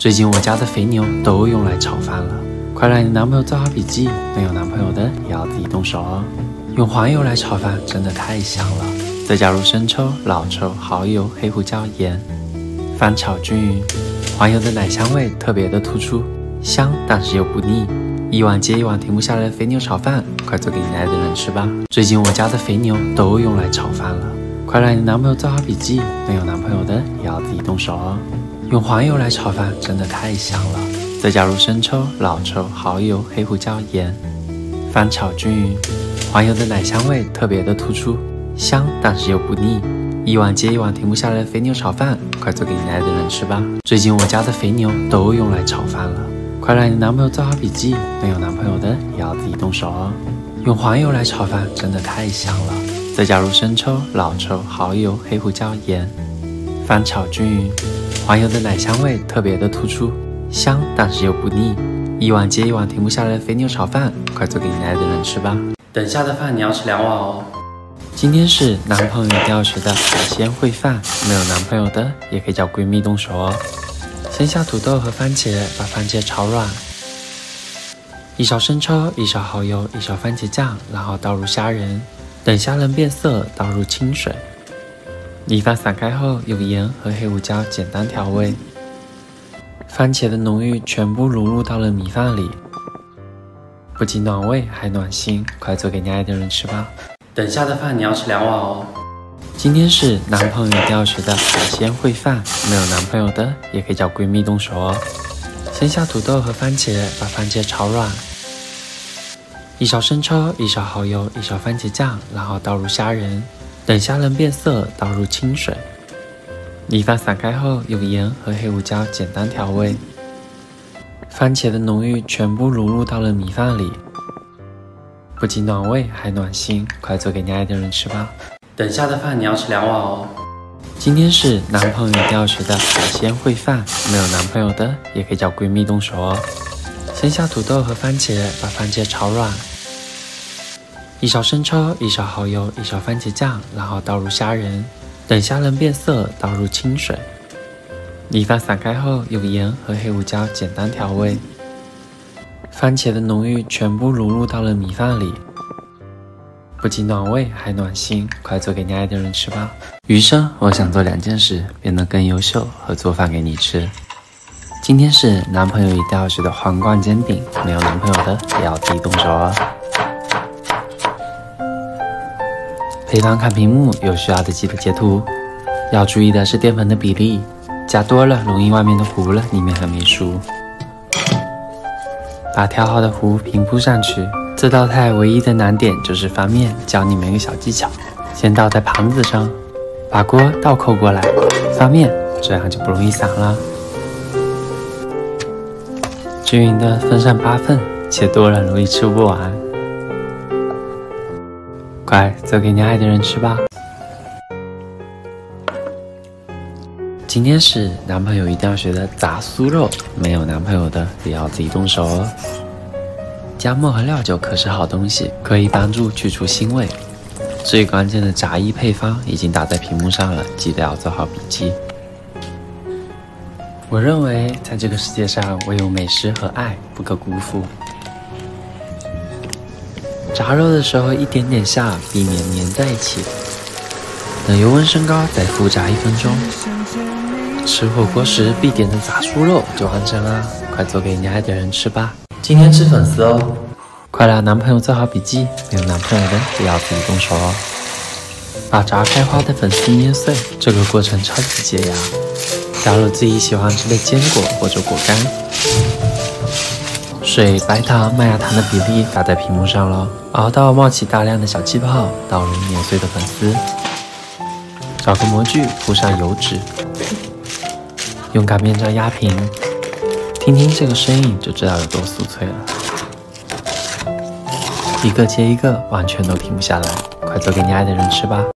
最近我家的肥牛都用来炒饭了，快来你男朋友做好笔记，没有男朋友的也要自己动手哦。用黄油来炒饭真的太香了，再加入生抽、老抽、蚝油、黑胡椒、盐，翻炒均匀，黄油的奶香味特别的突出，香但是又不腻，一碗接一碗停不下来的肥牛炒饭，快做给你爱的人吃吧。最近我家的肥牛都用来炒饭了，快来你男朋友做好笔记，没有男朋友的也要自己动手哦。用黄油来炒饭真的太香了，再加入生抽、老抽、蚝油、黑胡椒、盐，翻炒均匀，黄油的奶香味特别的突出，香但是又不腻，一碗接一碗停不下来的肥牛炒饭，快做给你爱的人吃吧。最近我家的肥牛都用来炒饭了，快来你男朋友做好笔记，没有男朋友的也要自己动手哦。用黄油来炒饭真的太香了，再加入生抽、老抽、蚝油、黑胡椒、盐，翻炒均匀。黄油的奶香味特别的突出，香但是又不腻，一碗接一碗停不下来的肥牛炒饭，快做给你爱的人吃吧。等下的饭你要吃两碗哦。今天是男朋友一定要学的海鲜烩饭，没有男朋友的也可以叫闺蜜动手哦。先下土豆和番茄，把番茄炒软，一勺生抽，一勺蚝油，一勺番茄酱，然后倒入虾仁，等虾仁变色，倒入清水。米饭散开后，用盐和黑胡椒简单调味。番茄的浓郁全部融入到了米饭里，不仅暖胃还暖心，快做给你爱的人吃吧。等下的饭你要吃两碗哦。今天是男朋友一定要学的海鲜烩饭，没有男朋友的也可以叫闺蜜动手哦。先下土豆和番茄，把番茄炒软，一勺生抽，一勺蚝油，一勺番茄酱，然后倒入虾仁。等虾仁变色，倒入清水。米饭散开后，用盐和黑胡椒简单调味。番茄的浓郁全部融入到了米饭里，不仅暖胃还暖心，快做给你爱的人吃吧。等下的饭你要吃两碗哦。今天是男朋友一定要学的海鲜烩饭，没有男朋友的也可以叫闺蜜动手哦。先下土豆和番茄，把番茄炒软。一勺生抽，一勺蚝油，一勺番茄酱，然后倒入虾仁，等虾仁变色，倒入清水。米饭散开后，用盐和黑胡椒简单调味。番茄的浓郁全部融入到了米饭里，不仅暖胃还暖心，快做给你爱的人吃吧。余生我想做两件事，变得更优秀和做饭给你吃。今天是男朋友一定要吃的皇冠煎饼，没有男朋友的也要自己动手哦。配方看屏幕，有需要的记得截图。要注意的是淀粉的比例，加多了容易外面的糊了，里面还没熟。把调好的糊平铺上去。这道菜唯一的难点就是翻面，教你们一个小技巧：先倒在盘子上，把锅倒扣过来翻面，这样就不容易散了。均匀的分上八份，切多了容易吃不完。快做给你爱的人吃吧。今天是男朋友一定要学的炸酥肉，没有男朋友的也要自己动手哦。姜末和料酒可是好东西，可以帮助去除腥味。最关键的炸衣配方已经打在屏幕上了，记得要做好笔记。我认为在这个世界上，唯有美食和爱不可辜负。炸肉的时候一点点下，避免粘在一起。等油温升高，再复炸一分钟。吃火锅时必点的炸酥肉就完成啦，快做给你爱的人吃吧。今天吃粉丝哦，快让男朋友做好笔记，没有男朋友的也要自己动手哦。把炸开花的粉丝捏碎，这个过程超级解压。加入自己喜欢吃的坚果或者果干。水、白糖、麦芽糖的比例打在屏幕上了。熬到冒起大量的小气泡，倒入碾碎的粉丝，找个模具铺上油纸，用擀面杖压平。听听这个声音就知道有多酥脆了。一个接一个，完全都停不下来。快做给你爱的人吃吧。